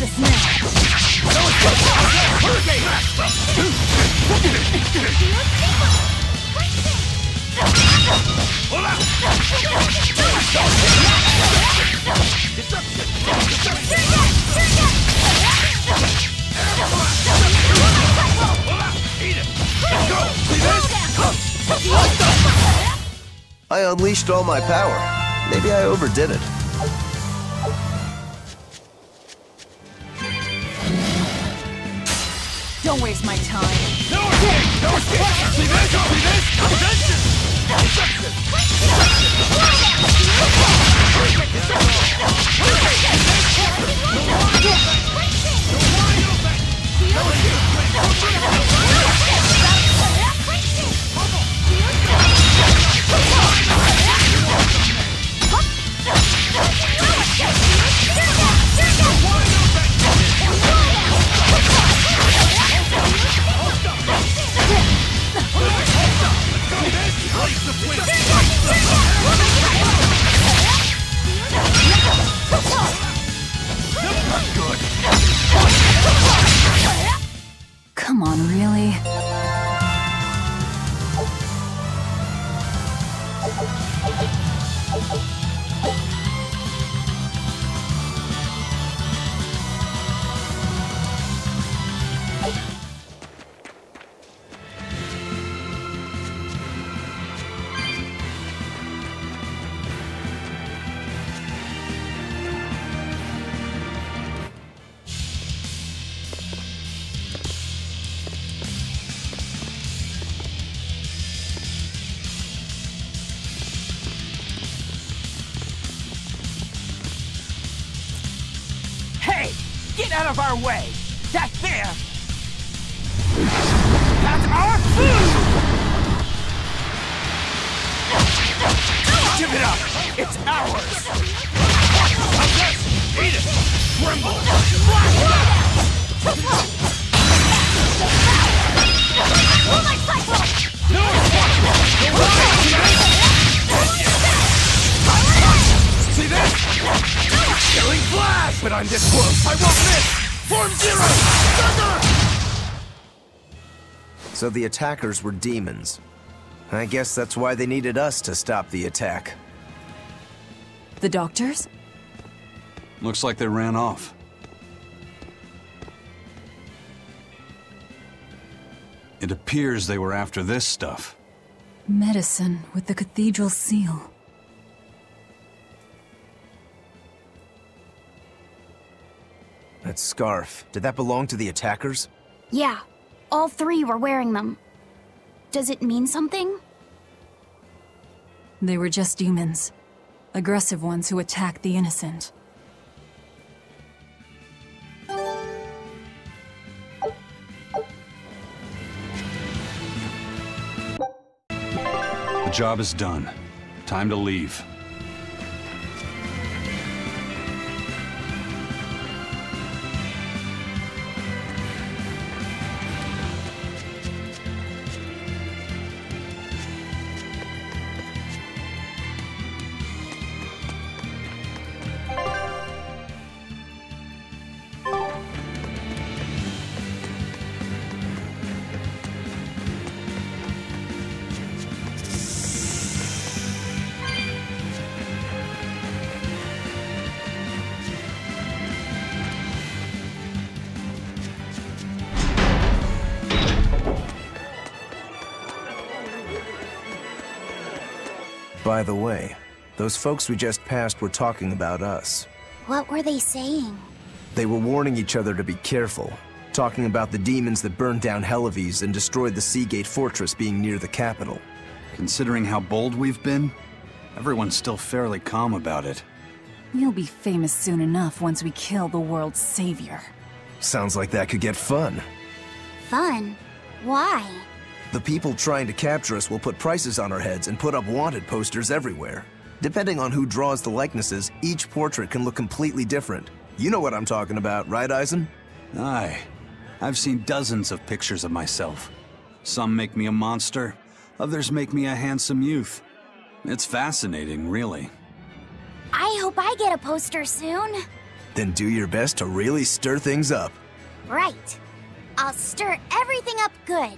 now! I unleashed all my power. Maybe I overdid it. It's ours! How's? Eat it! Tremble! See this? Killing flash! But I'm this close! I won't miss! Form zero! Thunder! So the attackers were demons. I guess that's why they needed us to stop the attack. The doctors? Looks like they ran off. It appears they were after this stuff. Medicine with the cathedral seal. That scarf, did that belong to the attackers? Yeah, all three were wearing them. Does it mean something? They were just demons. Aggressive ones who attack the innocent. The job is done. Time to leave. By the way, those folks we just passed were talking about us. What were they saying? They were warning each other to be careful, talking about the demons that burned down Hellawes and destroyed the Seagate Fortress being near the capital. Considering how bold we've been, everyone's still fairly calm about it. We'll be famous soon enough once we kill the world's savior. Sounds like that could get fun. Fun. Why? The people trying to capture us will put prices on our heads and put up wanted posters everywhere. Depending on who draws the likenesses, each portrait can look completely different. You know what I'm talking about, right, Eizen? Aye. I've seen dozens of pictures of myself. Some make me a monster, others make me a handsome youth. It's fascinating, really. I hope I get a poster soon. Then do your best to really stir things up. Right. I'll stir everything up good.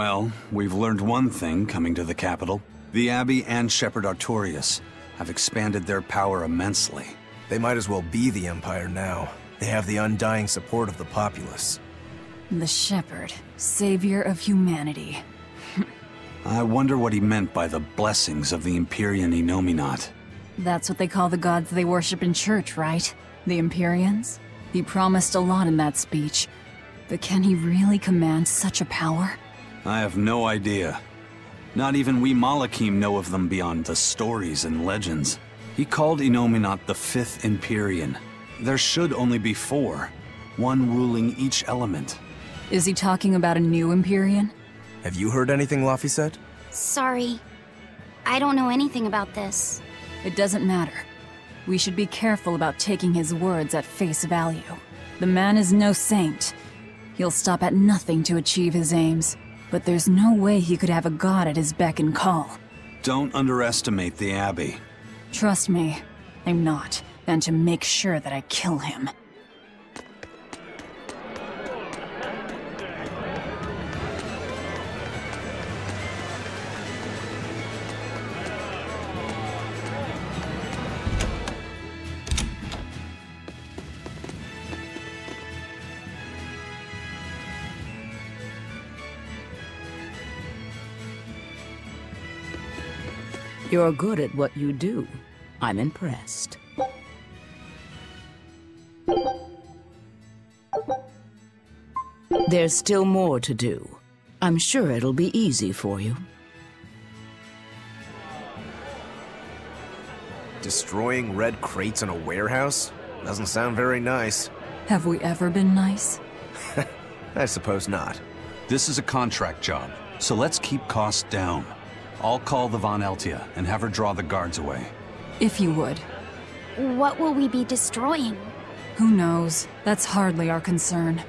Well, we've learned one thing coming to the capital. The Abbey and Shepherd Artorius have expanded their power immensely. They might as well be the Empire now. They have the undying support of the populace. The Shepherd, savior of humanity. I wonder what he meant by the blessings of the Empyrean Innominat. That's what they call the gods they worship in church, right? The Empyreans? He promised a lot in that speech. But can he really command such a power? I have no idea. Not even we Malakhim know of them beyond the stories and legends. He called Innominat the Fifth Empyrean. There should only be four, one ruling each element. Is he talking about a new Empyrean? Have you heard anything, Laphicet? Sorry. I don't know anything about this. It doesn't matter. We should be careful about taking his words at face value. The man is no saint. He'll stop at nothing to achieve his aims. But there's no way he could have a god at his beck and call. Don't underestimate the Abbey. Trust me, I'm not. And to make sure that I kill him. You're good at what you do. I'm impressed. There's still more to do. I'm sure it'll be easy for you. Destroying red crates in a warehouse? Doesn't sound very nice. Have we ever been nice? I suppose not. This is a contract job, so let's keep costs down. I'll call the Van Eltia and have her draw the guards away. If you would. What will we be destroying? Who knows? That's hardly our concern.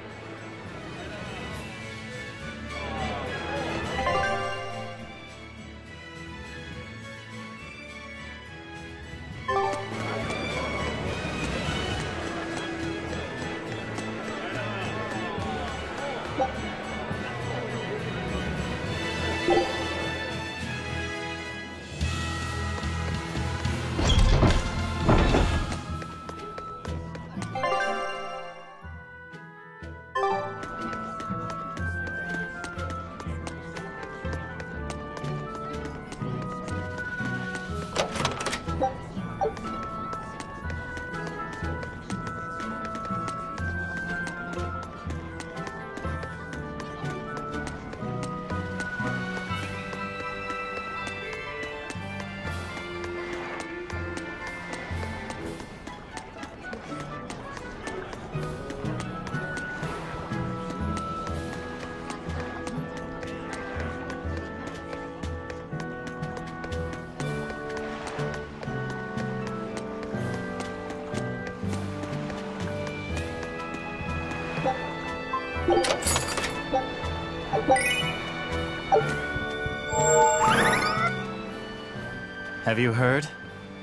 Have you heard?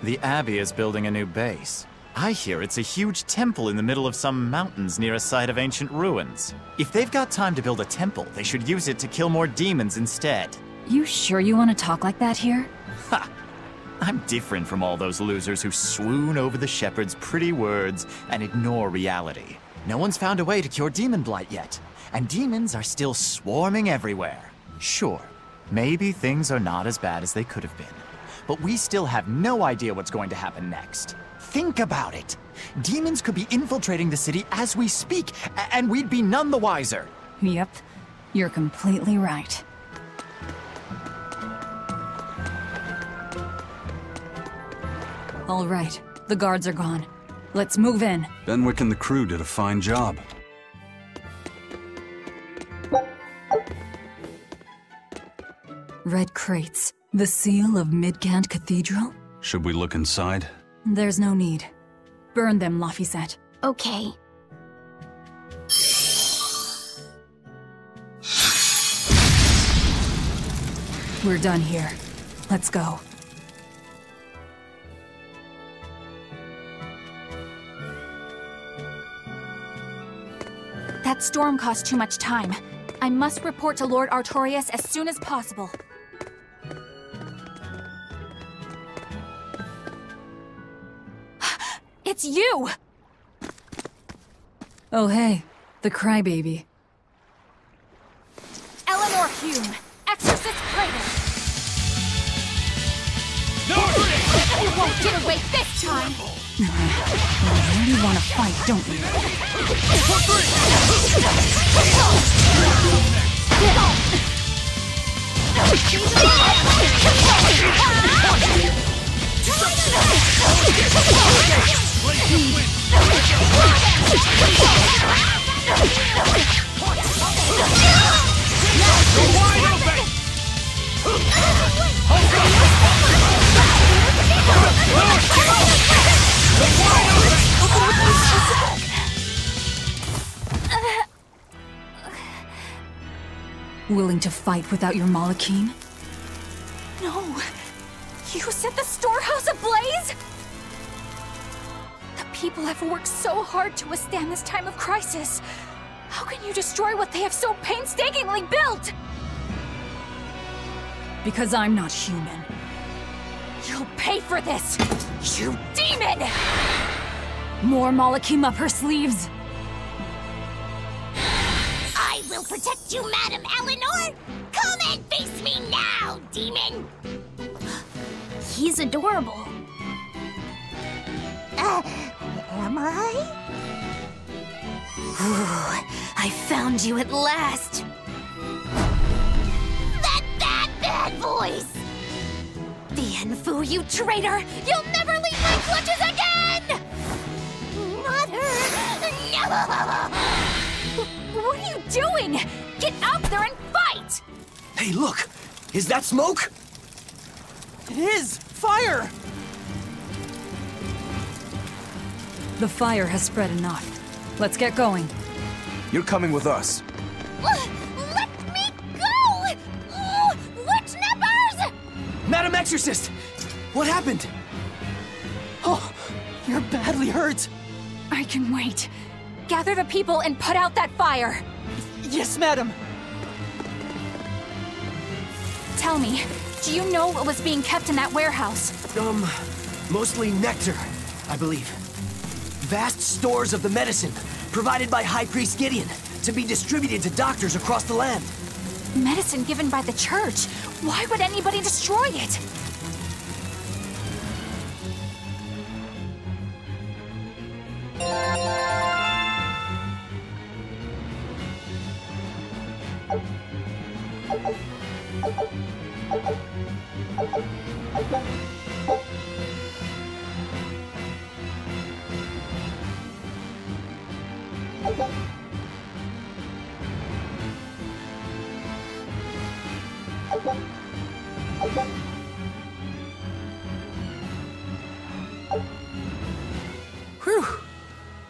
The Abbey is building a new base. I hear it's a huge temple in the middle of some mountains near a site of ancient ruins. If they've got time to build a temple, they should use it to kill more demons instead. You sure you want to talk like that here? Ha! I'm different from all those losers who swoon over the shepherd's pretty words and ignore reality. No one's found a way to cure demon blight yet, and demons are still swarming everywhere. Sure, maybe things are not as bad as they could have been, but we still have no idea what's going to happen next. Think about it. Demons could be infiltrating the city as we speak, and we'd be none the wiser. Yep, you're completely right. All right, the guards are gone. Let's move in. Benwick and the crew did a fine job. Red crates, the seal of Midgand Cathedral? Should we look inside? There's no need. Burn them, Laphicet. Okay. We're done here. Let's go. That storm cost too much time. I must report to Lord Artorius as soon as possible. It's you! Oh hey, the crybaby. Eleanor Hume, Exorcist Praetor! You won't get away this time! You really want to fight, don't you? Willing to fight without your Malakhim? No! You set the storehouse ablaze? People have worked so hard to withstand this time of crisis. How can you destroy what they have so painstakingly built? Because I'm not human. You'll pay for this, you demon! More Malakhim up her sleeves! I will protect you, Madam Eleanor! Come and face me now, demon! He's adorable. Uh, am I? Ooh, I found you at last. That bad, bad voice! Bienfu, you traitor! You'll never leave my clutches again! Mother! No! What are you doing? Get out there and fight! Hey, look! Is that smoke? It is! Fire! The fire has spread enough. Let's get going. You're coming with us. Let me go! Oh, witch nippers! Madam Exorcist! What happened? Oh, you're badly hurt. I can wait. Gather the people and put out that fire. Yes, madam. Tell me, do you know what was being kept in that warehouse? Um, mostly nectar, I believe. Vast stores of the medicine provided by High Priest Gideon to be distributed to doctors across the land. Medicine given by the church. Why would anybody destroy it?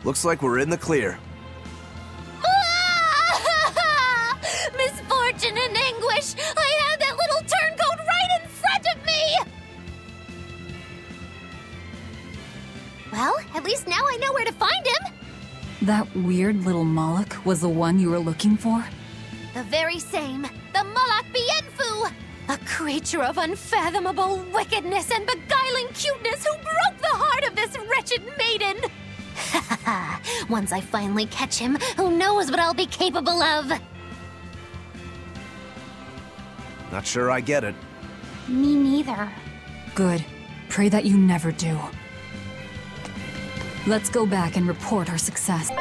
Looks like we're in the clear. Misfortune and anguish! I had that little turncoat right in front of me! Well, at least now I know where to find him! That weird little Malak was the one you were looking for? The very same, the Malak Bienfu! A creature of unfathomable wickedness and beguiling cuteness who broke the heart of this wretched maiden! Ah, once I finally catch him, who knows what I'll be capable of? Not sure I get it. Me neither. Good. Pray that you never do. Let's go back and report our success.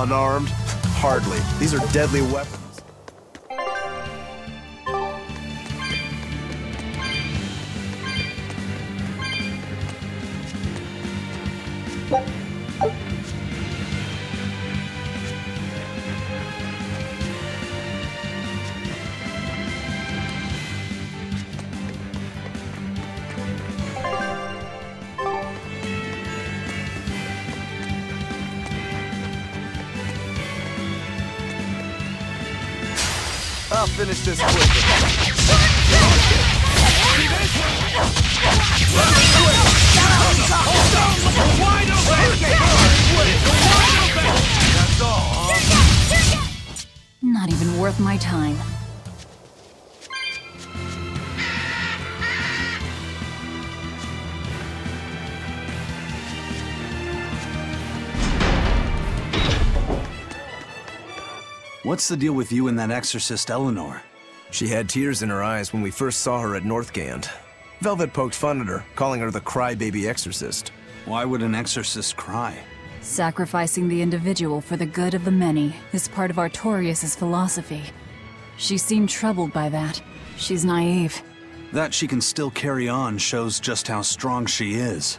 Unarmed? Hardly. These are deadly weapons. What's the deal with you and that exorcist Eleanor? She had tears in her eyes when we first saw her at Northgand. Velvet poked fun at her, calling her the crybaby exorcist. Why would an exorcist cry? Sacrificing the individual for the good of the many is part of Artorius' philosophy. She seemed troubled by that. She's naive. That she can still carry on shows just how strong she is.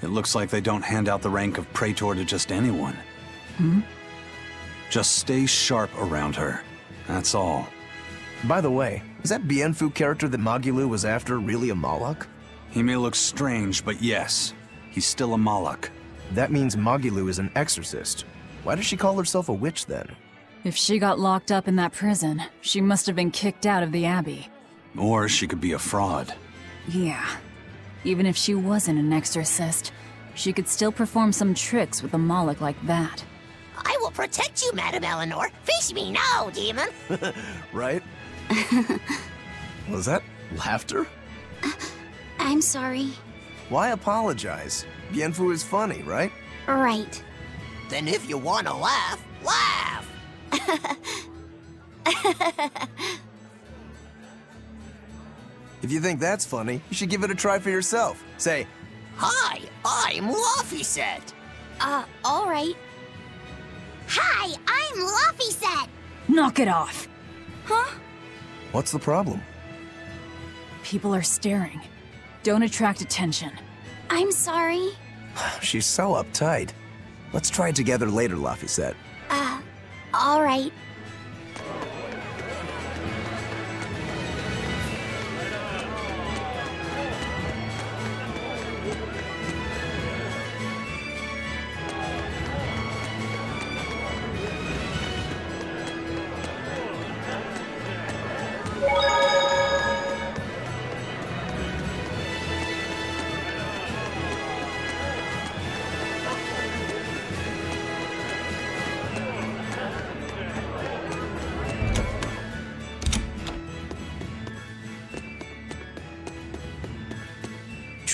It looks like they don't hand out the rank of Praetor to just anyone. Hmm? Just stay sharp around her. That's all. By the way, is that Bienfu character that Magilou was after really a Malak? He may look strange, but yes, he's still a Malak. That means Magilou is an exorcist. Why does she call herself a witch then? If she got locked up in that prison, she must have been kicked out of the Abbey. Or she could be a fraud. Yeah. Even if she wasn't an exorcist, she could still perform some tricks with a Malak like that. I will protect you, Madam Eleanor. Face me now, demon. right? Was that laughter? I'm sorry. Why apologize? Bienfu is funny, right? Right. Then if you want to laugh, laugh. If you think that's funny, you should give it a try for yourself. Say, Hi, I'm Laphicet. Uh, alright. Hi, I'm Laphicet. Knock it off! Huh? what's the problem? People are staring. Don't attract attention. I'm sorry. She's so uptight. Let's try it together later, Laphicet. Uh, alright.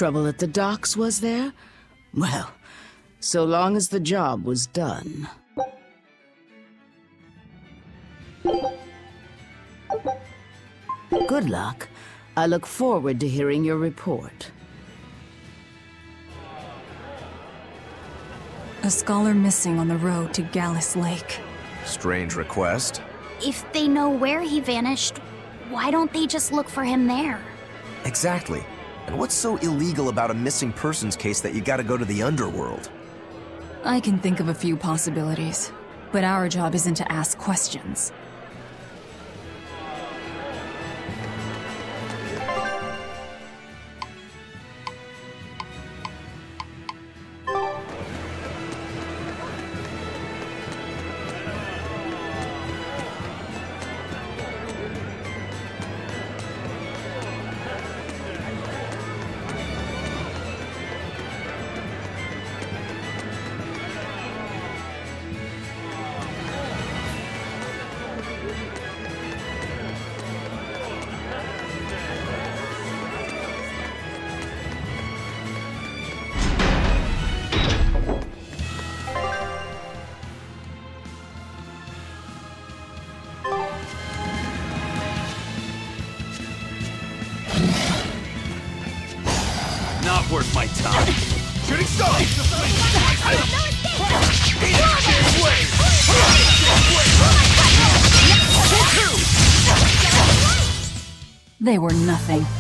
Trouble at the docks, was there? Well, so long as the job was done. Good luck. I look forward to hearing your report. A scholar missing on the road to Gallus Lake. Strange request. If they know where he vanished, why don't they just look for him there? Exactly. What's so illegal about a missing persons case that you gotta go to the underworld? I can think of a few possibilities, but our job isn't to ask questions. They were nothing.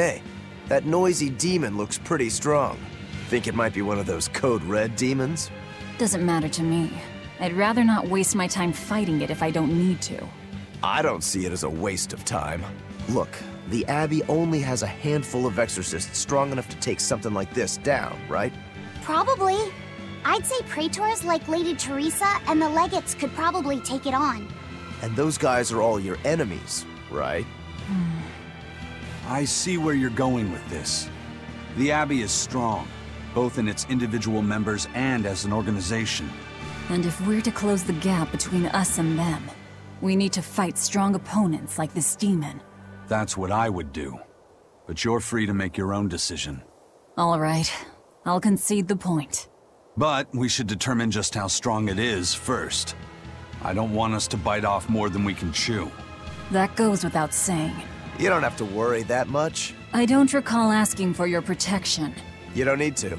Hey, that noisy demon looks pretty strong. Think it might be one of those Code Red demons? Doesn't matter to me. I'd rather not waste my time fighting it if I don't need to. I don't see it as a waste of time. Look, the Abbey only has a handful of exorcists strong enough to take something like this down, right? Probably. I'd say praetors like Lady Teresa and the legates could probably take it on. And those guys are all your enemies, right? I see where you're going with this. The Abbey is strong, both in its individual members and as an organization. And if we're to close the gap between us and them, we need to fight strong opponents like this demon. That's what I would do. But you're free to make your own decision. All right, I'll concede the point. But we should determine just how strong it is first. I don't want us to bite off more than we can chew. That goes without saying. You don't have to worry that much. I don't recall asking for your protection. You don't need to.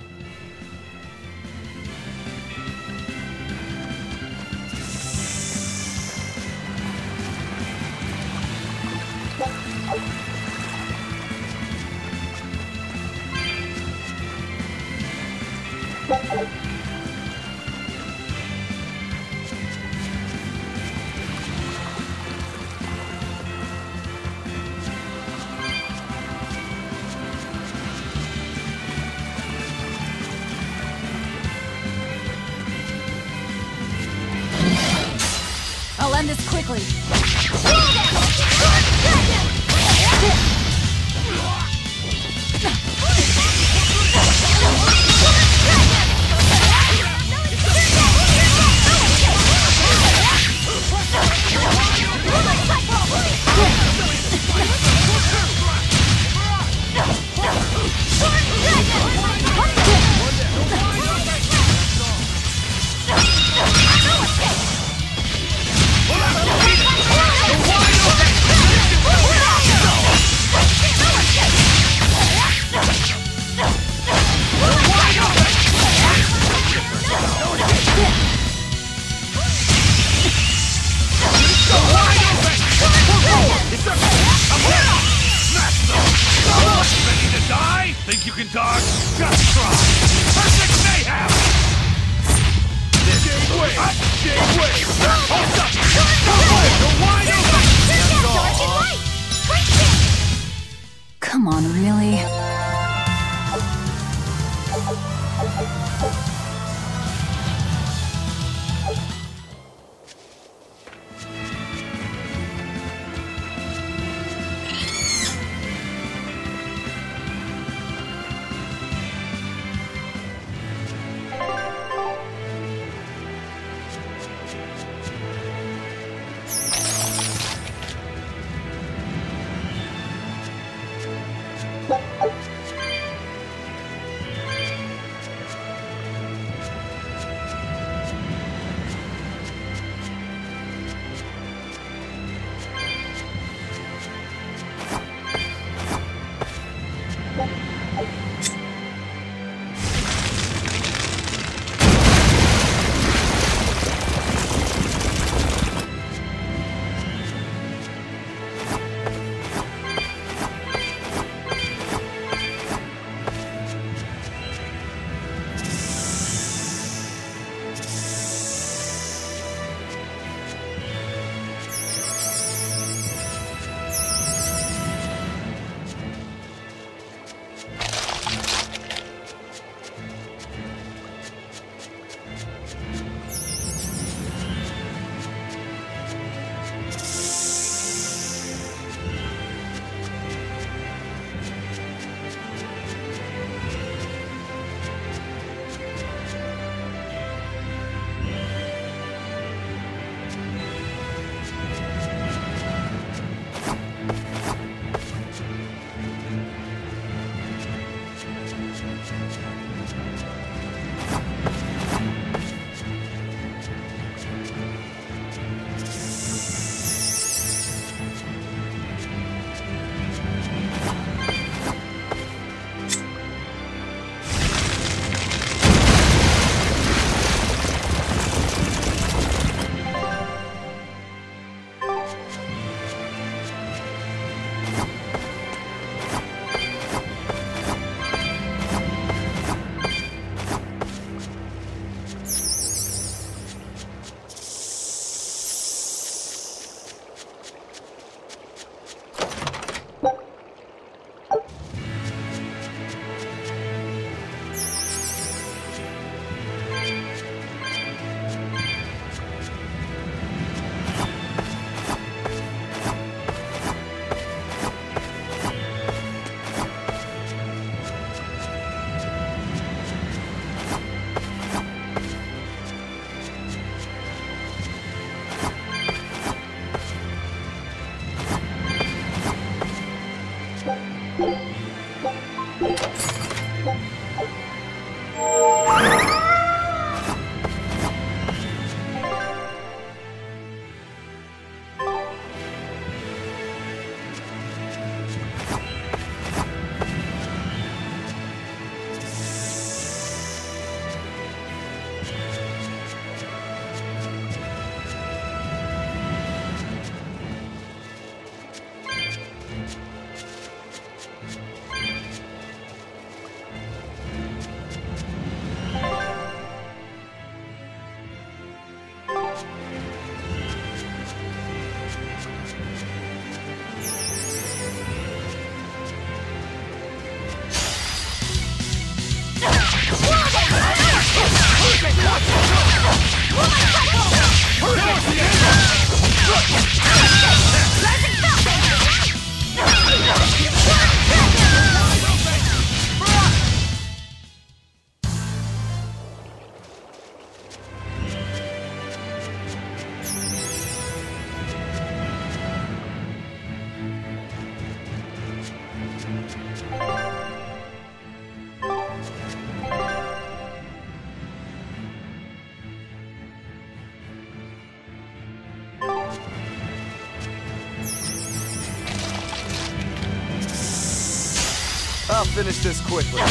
This quickly.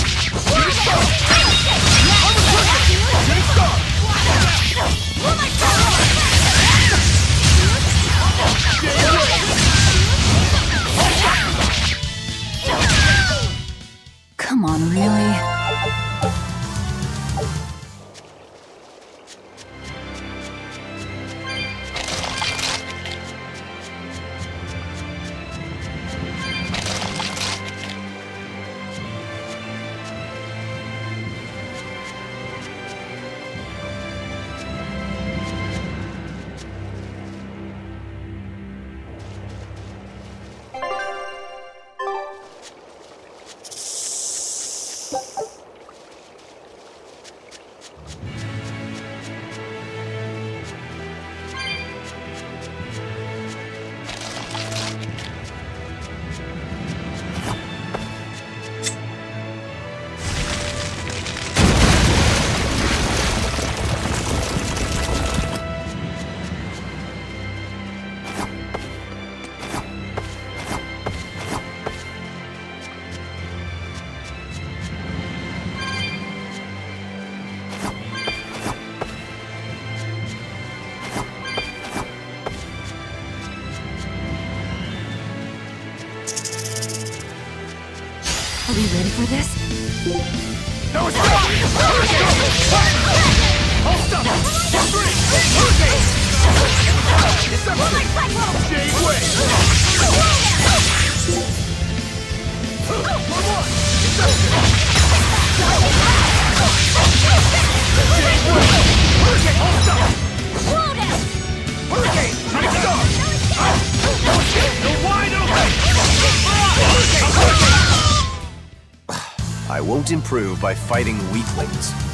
Won't improve by fighting weaklings.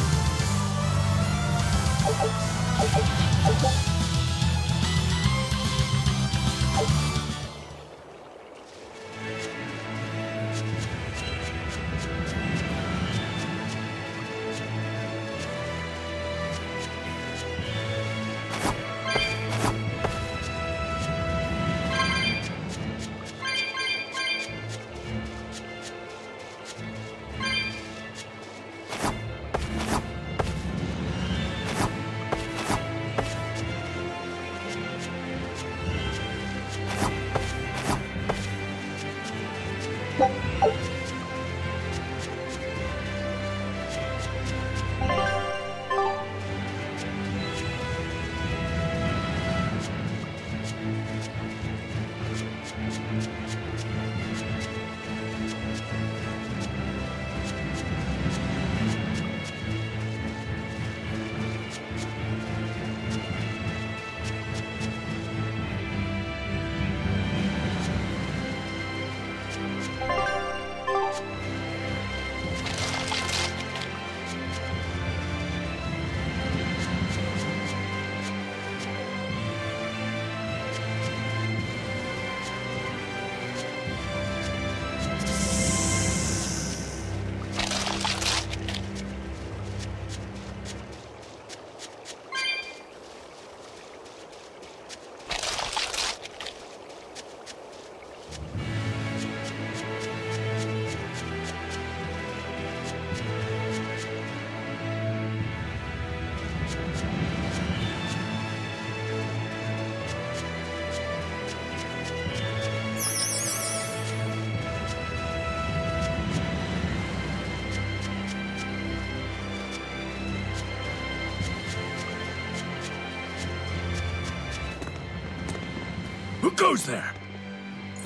Goes there?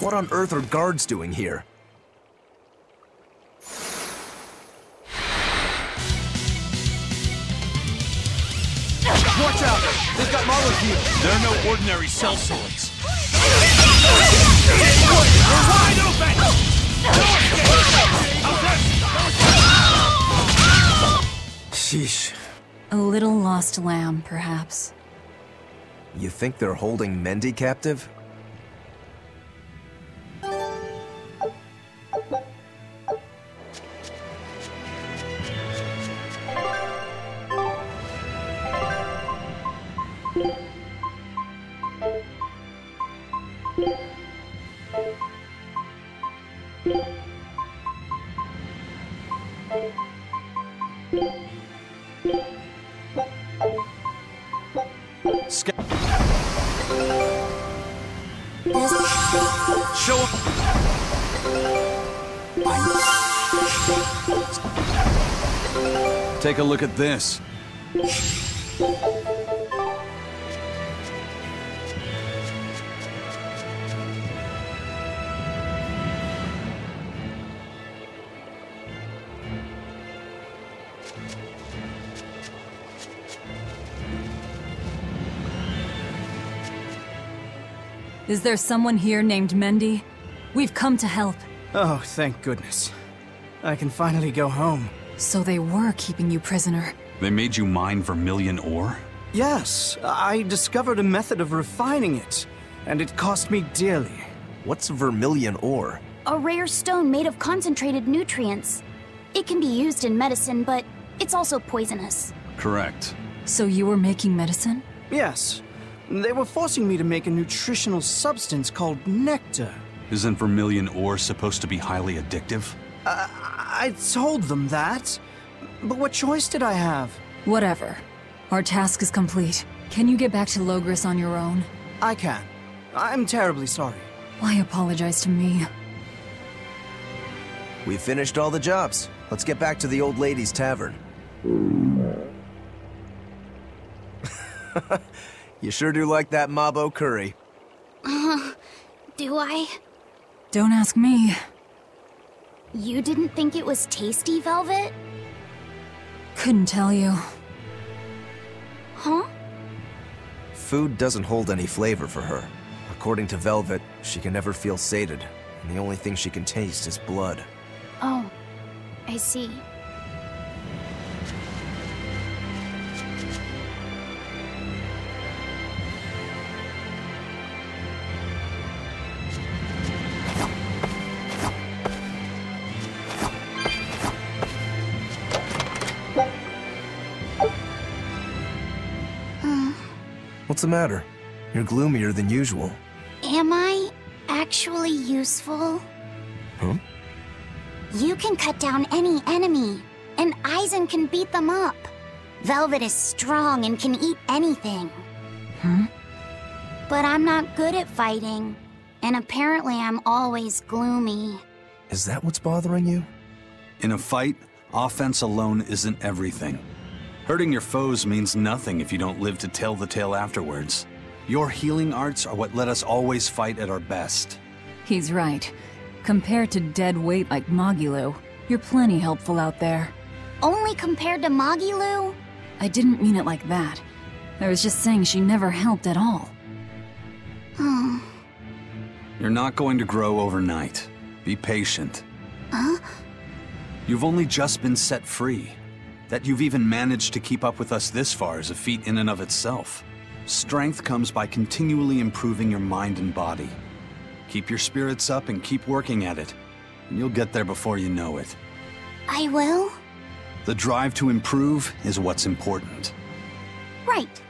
What on earth are guards doing here? Watch out! They've got Malakhim! They're no ordinary sellswords. We're wide open! Sheesh. A little lost lamb, perhaps. You think they're holding Mendy captive? Take a look at this. Is there someone here named Mendy? We've come to help. Oh, thank goodness. I can finally go home. So they were keeping you prisoner. They made you mine vermilion ore? Yes, I discovered a method of refining it, and it cost me dearly. What's vermilion ore? a rare stone made of concentrated nutrients. It can be used in medicine, but it's also poisonous. Correct. So you were making medicine? Yes, they were forcing me to make a nutritional substance called nectar. Isn't vermilion ore supposed to be highly addictive? I told them that, but what choice did I have? Whatever. Our task is complete. Can you get back to Loegres on your own? I can. I'm terribly sorry. Why apologize to me? We finished all the jobs. Let's get back to the old lady's tavern. you sure do like that Mabo curry. Uh-huh. Do I? Don't ask me. You didn't think it was tasty, Velvet? Couldn't tell you. Huh? Food doesn't hold any flavor for her. According to Velvet, she can never feel sated, and the only thing she can taste is blood. Oh, I see. What's the matter? You're gloomier than usual. Am I actually useful? Huh? You can cut down any enemy, and Eizen can beat them up. Velvet is strong and can eat anything. Hmm? But I'm not good at fighting, and apparently I'm always gloomy. Is that what's bothering you? In a fight, offense alone isn't everything. Hurting your foes means nothing if you don't live to tell the tale afterwards. Your healing arts are what let us always fight at our best. He's right. Compared to dead weight like Magilou, you're plenty helpful out there. Only compared to Magilou? I didn't mean it like that. I was just saying she never helped at all. Hmm. You're not going to grow overnight. Be patient. Huh? You've only just been set free. That you've even managed to keep up with us this far is a feat in and of itself. Strength comes by continually improving your mind and body. Keep your spirits up and keep working at it, and you'll get there before you know it. I will? The drive to improve is what's important. Right.